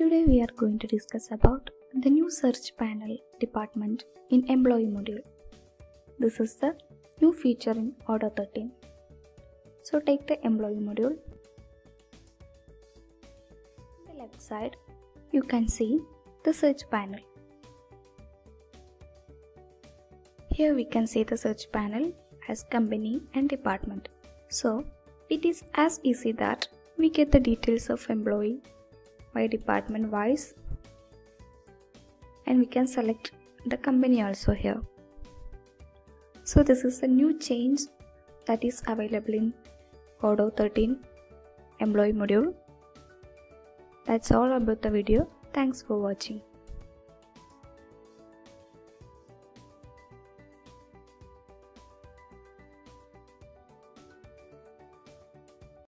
Today we are going to discuss about the new search panel department in employee module. This is the new feature in Odoo 13. So take the employee module. On the left side you can see the search panel. Here we can see the search panel as company and department. So it is as easy that we get the details of employee by department wise and we can select the company also here. So this is a new change that is available in Odoo 13 employee module. That's all about the video. Thanks for watching.